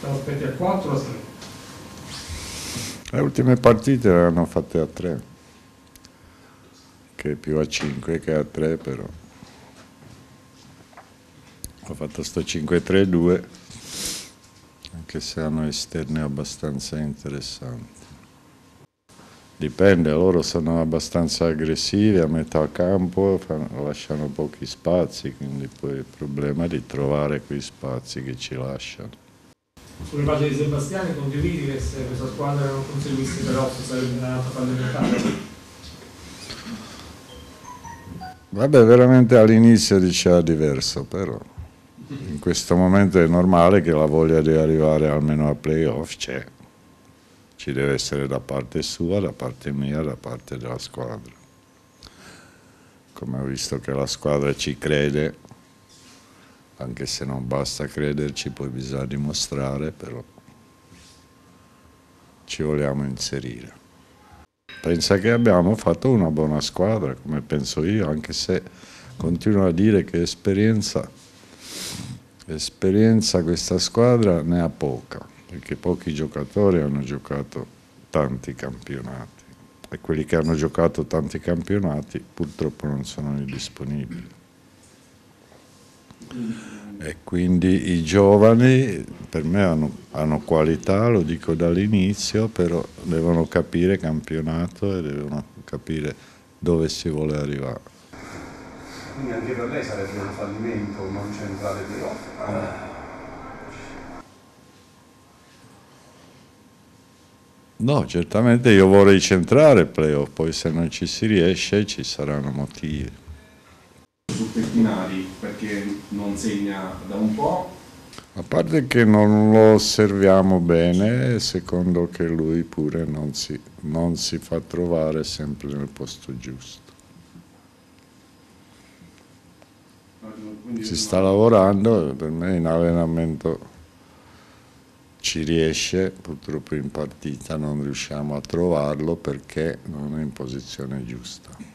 Siamo a 4 o a 3? Le ultime partite le hanno fatte a 3, che è più a 5 che a 3 però. Ho fatto sto 5-3-2, anche se hanno esterni abbastanza interessanti. Dipende, loro sono abbastanza aggressivi a metà campo, lasciano pochi spazi, quindi poi il problema è di trovare quei spazi che ci lasciano. Sulle pagine di Sebastiani condividi che se questa squadra non conseguisse però sarebbe andata fallimentare? Vabbè, veramente all'inizio diceva diverso, però in questo momento è normale che la voglia di arrivare almeno a playoff c'è ci deve essere da parte sua, da parte mia, da parte della squadra. Come ho visto che la squadra ci crede, anche se non basta crederci, poi bisogna dimostrare, però ci vogliamo inserire. Pensa che abbiamo fatto una buona squadra, come penso io, anche se continuo a dire che esperienza, esperienza questa squadra ne ha poca perché pochi giocatori hanno giocato tanti campionati e quelli che hanno giocato tanti campionati purtroppo non sono disponibili. E quindi i giovani per me hanno, hanno qualità, lo dico dall'inizio, però devono capire campionato e devono capire dove si vuole arrivare. Quindi anche per lei sarebbe un fallimento non centrare playoff? No, certamente io vorrei centrare playoff, poi se non ci si riesce ci saranno motivi. Su Pettinari perché non segna da un po'? A parte che non lo osserviamo bene, secondo che lui pure non si, non si fa trovare sempre nel posto giusto. Si sta lavorando, per me in allenamento ci riesce, purtroppo in partita non riusciamo a trovarlo perché non è in posizione giusta.